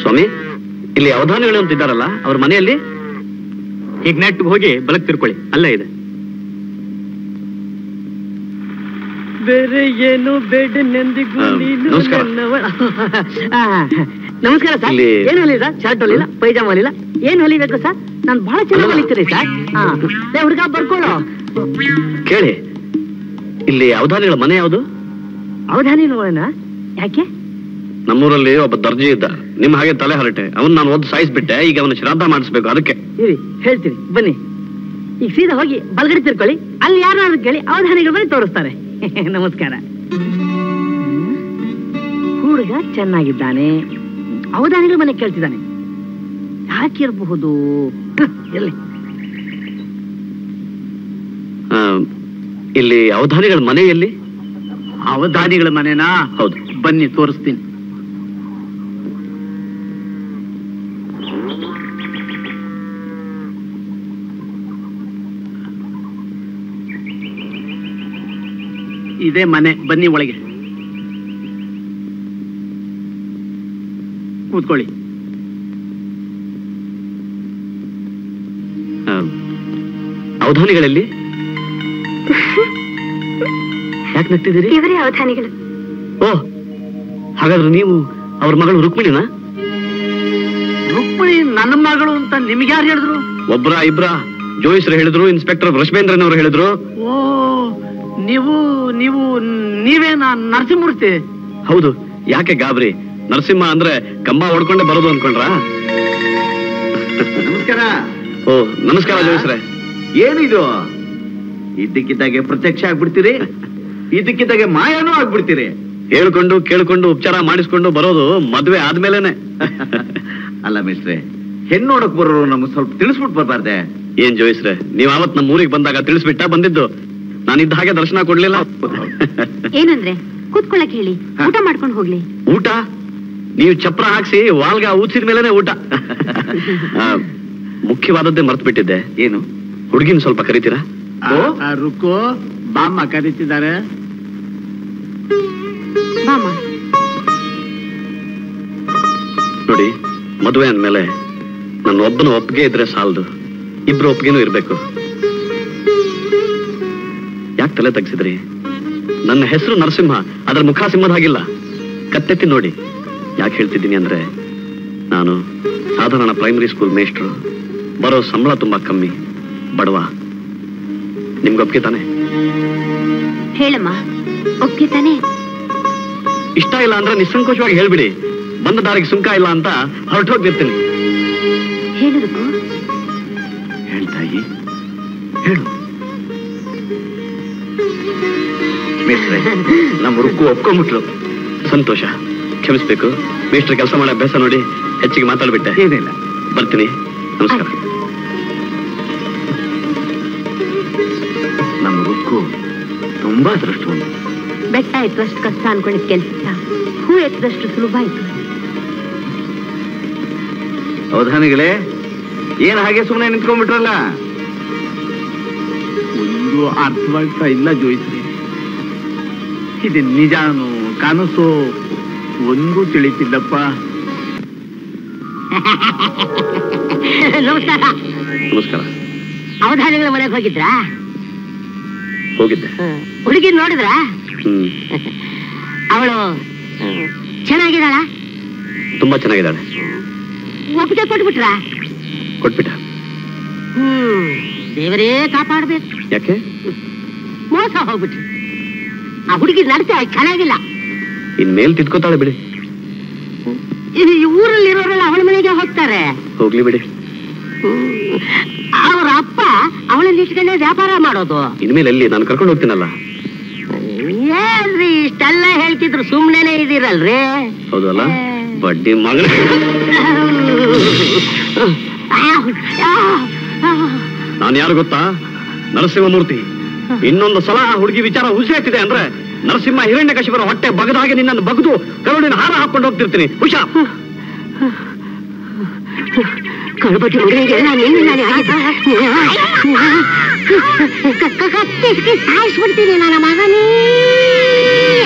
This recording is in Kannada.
ಸ್ವಾಮಿ ಇಲ್ಲಿ ಅವಧಾನಗಳು ಅಂತ ಇದ್ದಾರಲ್ಲ ಅವ್ರ ಮನೆಯಲ್ಲಿ? ಈಗ ನೆಟ್ಗೆ ಹೋಗಿ ಬಲಕ್ ತಿರ್ಕೊಳ್ಳಿ ಅಲ್ಲೇ ಇದೆ. ಬೇರೆ ಏನು ಬೇಡ ನೆಂದಿಗೂ ನೀನು ನಮಸ್ಕಾರ. ನನ್ನವ ನಮಸ್ಕಾರ ಸರ್. ಏನ್ ಹೊಲಿಲ್ಲ ಶರ್ಟ್ ಹೊಲಿಲ್ಲ ಪೈಜಾಮ ಹೊಲಿಲ್ಲ? ಏನ್ ಹೊಲಿಬೇಕು ಸರ್? ನಾನು ಬಹಳ ಚೆನ್ನಾಗಿ ಹೊಲಿತೀರಿ ಸರ್. ಲೇ ಹುಡುಗ ಬರ್ಕೊಳ್ಳೋ. ಕೇಳಿ ಇಲ್ಲಿ ಅವಧಾನಿಗಳ ಮನೆ ಯಾವುದು? ಅವಧಾನಿ ಯಾಕೆ? ನಮ್ಮೂರಲ್ಲಿ ಒಬ್ಬ ದರ್ಜಿ ಇದ್ದ. ನಿಮ್ ಹಾಗೆ ತಲೆ ಹರಟೆ. ಅವನ್ ನಾನು ಓದ್ ಸಾಯಿಸ್ಬಿಟ್ಟೆ ಈಗ ಅವನ ಶ್ರಾದ್ದ ಮಾಡಿಸ್ಬೇಕು ಅದಕ್ಕೆ. ಇರಿ ಹೇಳ್ತೀನಿ ಬನ್ನಿ. ಈಗ ಸೀದಾ ಹೋಗಿ ಬಲ್ಗಡೆ ತಿರ್ಕೊಳ್ಳಿ. ಅಲ್ಲಿ ಯಾರು ಕೇಳಿ ಅವಧಾನಿಗಳು ಬನ್ನಿ ತೋರಿಸ್ತಾರೆ. ನಮಸ್ಕಾರ. ಹುಡುಗ ಚೆನ್ನಾಗಿದ್ದಾನೆ. ಅವಧಾನಿಗಳ ಮನೆ ಕೇಳ್ತಿದ್ದಾನೆ. ಯಾಕಿರಬಹುದು? ಎಲ್ಲಿ ಆ, ಇಲ್ಲಿ ಅವಧಾನಿಗಳ ಮನೆ ಎಲ್ಲಿ? ಅವಧಾನಿಗಳ ಮನೆನಾ? ಹೌದು. ಬನ್ನಿ ತೋರಿಸ್ತೀನಿ. ಇದೇ ಮನೆ ಬನ್ನಿ ಒಳಗೆ. ಕೂತ್ಕೊಳ್ಳಿ ಅವಧಾನಿಗಳಲ್ಲಿ? ಯಾಕೆ ನಗ್ತಿದ್ದೀರಿ? ಇವರೇ ಅವಧಾನಿಗಳು. ಓ ಹಾಗಾದ್ರೆ ನೀವು ಅವ್ರ ಮಗಳು ರುಕ್ಮಿಣಿನಾ? ರುಕ್ಮಿಣಿ ನನ್ನ ಮಗಳು ಅಂತ ನಿಮ್ಗೆ ಯಾರು ಹೇಳಿದ್ರು? ಒಬ್ರ ಇಬ್ರ ಜೋಯಿಸ್ರು ಹೇಳಿದ್ರು ಇನ್ಸ್ಪೆಕ್ಟರ್ ರಶ್ಮೇಂದ್ರನ್ ಅವರು ಹೇಳಿದ್ರು. ಓ ನೀವು ನೀವು ನೀವೇ ನೀವೇನಾ ನರಸಿಂಹಮೂರ್ತಿ? ಹೌದು ಯಾಕೆ ಗಾಬರಿ? ನರಸಿಂಹ ಅಂದ್ರೆ ಕಂಬ ಹೊಡ್ಕೊಂಡೆ ಬರೋದು ಅನ್ಕೊಂಡ್ರಾ? ನಮಸ್ಕಾರ. ಓ ನಮಸ್ಕಾರ ಜೋಯಿಸ್ರೆ. ಏನಿದು? ಇದ್ದಕ್ಕಿದ್ದಾಗೆ ಪ್ರತ್ಯಕ್ಷ ಆಗ್ಬಿಡ್ತೀರಿ ಇದ್ದಕ್ಕಿದ್ದಾಗೆ ಮಾಯಾನೂ ಆಗ್ಬಿಡ್ತೀರಿ. ಹೇಳ್ಕೊಂಡು ಕೇಳ್ಕೊಂಡು ಉಪಚಾರ ಮಾಡಿಸ್ಕೊಂಡು ಬರೋದು ಮದ್ವೆ ಆದ್ಮೇಲೆನೆ. ಅಲ್ಲ ಮಿಸ್ಟ್ರೆ ಹೆಣ್ಣು ನೋಡಕ್ ಬರೋರು ನಮ್ಗೆ ಸ್ವಲ್ಪ ತಿಳಿಸ್ಬಿಟ್ಟು ಬರ್ಬಾರ್ದೆ. ಏನ್ ಜೋಯಿಸ್ರೆ ನೀವ್ ಅವತ್ ನಮ್ಮ ಊರಿಗೆ ಬಂದಾಗ ತಿಳಿಸ್ಬಿಟ್ಟ ಬಂದಿದ್ದು? ನಾನಿದ್ದ ಹಾಗೆ ದರ್ಶನ ಕೊಡ್ಲಿಲ್ಲ. ಏನಂದ್ರೆ ಕೂತ್ಕೊಳ್ಳಕ್ ಹೇಳಿ ಊಟ ಮಾಡ್ಕೊಂಡು ಹೋಗ್ಲಿ. ಊಟ? ನೀವು ಚಪ್ರ ಹಾಕ್ಸಿ ವಾಲ್ಗ ಊದ್ಸಿದ ಮೇಲೆ ಊಟ. ಆ, ಮುಖ್ಯವಾದದ್ದೇ ಮರ್ತು ಬಿಟ್ಟಿದ್ದೆ ಏನು? ಹುಡುಗಿನ ಸ್ವಲ್ಪ ಕರಿತೀರಾ? ರುಕ್ಕು ಬಾಮ್ಮ ಕರೀತಿದ್ದಾರೆ. ನೋಡಿ ಮದುವೆ ಅಂದ್ಮೇಲೆ ನನ್ನ ಒಬ್ಬನ ಒಪ್ಪಿಗೆ ಇದ್ರೆ ಸಾಲದು. ಇಬ್ರು ಒಪ್ಪಿಗೆನೂ ಇರ್ಬೇಕು. ಯಾಕೆ ತಲೆ ತಗ್ಸಿದ್ರಿ? ನನ್ನ ಹೆಸರು ನರಸಿಂಹ ಅದರ ಮುಖ ಸಿಂಹದ ಹಾಗಿಲ್ಲ. ಕತ್ತೆತ್ತಿ ನೋಡಿ. ಯಾಕೆ ಹೇಳ್ತಿದ್ದೀನಿ ಅಂದ್ರೆ ನಾನು ಸಾಧಾರಣ ಪ್ರೈಮರಿ ಸ್ಕೂಲ್ ಮೇಷ್ಟ್ರು ಬರೋ ಸಂಬಳ ತುಂಬಾ ಕಮ್ಮಿ. ಬಡವ ನಿಮ್ಗೆ ತಾನೆ? ಹೇಳಮ್ಮ ತಾನೆ? ಇಷ್ಟ ಇಲ್ಲ ಅಂದ್ರೆ ನಿಸ್ಸಂಕೋಚವಾಗಿ ಹೇಳ್ಬಿಡಿ. ಬಂದ ದಾರಿಗೆ ಸುಂಕ ಇಲ್ಲ ಅಂತ ಹೊರಟು ಹೋಗ್ಬಿಡ್ತೀನಿ ರುಕ್ಕು. ಹೇಳ್ತಾಯಿ ಹೇಳು. ಮಿಸ್ಟ್ರೆ ನಮ್ಮ ರುಕ್ಕು ಒಪ್ಕೊಂಡ್ಬಿಟ್ಲು ಸಂತೋಷ. ಕ್ಷಮಿಸ್ಬೇಕು. ಮೇಷ್ಟ್ರ ಕೆಲಸ ಮಾಡೋ ಅಭ್ಯಾಸ ನೋಡಿ ಹೆಚ್ಚಿಗೆ ಮಾತಾಡ್ಬಿಟ್ಟೆ. ಏನಿಲ್ಲ. ಬರ್ತೀನಿ. ನಮಸ್ಕಾರ. ನಮ್ಮ ರುಕ್ಕು ತುಂಬಾ ಅದೃಷ್ಟವಂತ. ಬೆಟ್ಟ ಎತ್ತುವಷ್ಟು ಕಷ್ಟ ಅನ್ಕೊಂಡಿದ್ ಕೆಲಸ ಹೂ ಎತ್ತದಷ್ಟು ಸುಲಭ ಆಯ್ತು. ಅವಧಾನಿಗಳೇ ಏನ್ ಹಾಗೆ ಸುಮ್ಮನೆ ನಿಂತ್ಕೊಂಡ್ಬಿಟ್ರಲ್ಲ? ಒಂದು ಅರ್ಥವಾಗ್ತಾ ಇಲ್ಲ ಜೋಯಿಸ್ರಿ ಇದು ನಿಜಾನು ಕನಸು ಒಂದು ತಿಳಿತಿಲ್ಲಪ್ಪ. ನಮಸ್ಕಾರ. ನಮಸ್ಕಾರ. ಅವಧಾನಿಗಳ ಮನೆಗೆ ಹೋಗಿದ್ರಾ? ಹೋಗಿದ್ದೆ. ಹುಡುಗಿ ನೋಡಿದ್ರ? ಅವಳು ಚೆನ್ನಾಗಿದ್ದಾಳ? ತುಂಬಾ ಚೆನ್ನಾಗಿದ್ದಾಳೆ. ಒಪ್ಪಿಗೆ ಕೊಟ್ಬಿಟ್ರ? ಕೊಟ್ಬಿಟ್ಟ. ಹ್ಮ್. ದೇವರೇ ಕಾಪಾಡ್ಬೇಕು. ಯಾಕೆ? ಮೋಸ ಹೋಗ್ಬಿಟ್ರಿ. ಆ ಹುಡುಗಿ ನಡತೆ ಚೆನ್ನಾಗಿಲ್ಲ. ಇನ್ಮೇಲ್ ತಿದ್ಕೋತಾಳೆ ಬಿಡಿ. ಈ ಊರಲ್ಲಿರೋರೆಲ್ಲ ಅವಳ ಮನೆಗೆ ಹೋಗ್ತಾರೆ. ಹೋಗ್ಲಿ ಬಿಡಿ. ಅವ್ರ ಅಪ್ಪ ಅವಳನ್ನ ಇಟ್ಕೊಂಡೆ ವ್ಯಾಪಾರ ಮಾಡೋದು. ಇನ್ಮೇಲೆ ಎಲ್ಲಿ? ನಾನು ಕರ್ಕೊಂಡು ಹೋಗ್ತೀನಲ್ಲ. ಏನ್ರಿ ಇಷ್ಟೆಲ್ಲ ಹೇಳ್ತಿದ್ರು ಸುಮ್ಮನೆ ಇದೀರಲ್ರಿ ಹೌದಲ್ಲ ಅಲ್ಲ? ಬಡ್ಡಿ ಮಗಳ ನಾನು ಯಾರು ಗೊತ್ತಾ? ನರಸಿಂಹಮೂರ್ತಿ. ಇನ್ನೊಂದು ಸಲ ಹುಡುಗಿ ವಿಚಾರ ಹುಸಿಯಾಗ್ತಿದೆ ಅಂದ್ರೆ ನರಸಿಂಹ ಹಿರಣ್ಯ ಕಶಿಪರ ಹೊಟ್ಟೆ ಬಗದಾಗಿ ನಿನ್ನನ್ನು ಬಗದು ಕರುಳಿನ ಹಾರ ಹಾಕೊಂಡು ಹೋಗ್ತಿರ್ತೀನಿ ಹುಷಾ ಕಳ್ಬಟ್ಟಿ ಹುಡುಗಿಗೆ ನಾನೇನು ನಾನೇ ಆಗಿದ್ದ ಕತ್ತಿಸ್ಕಿ ಸಾಯಿಸ್ಬಿಡ್ತೀನಿ ನನ್ನ ಮಗನೇ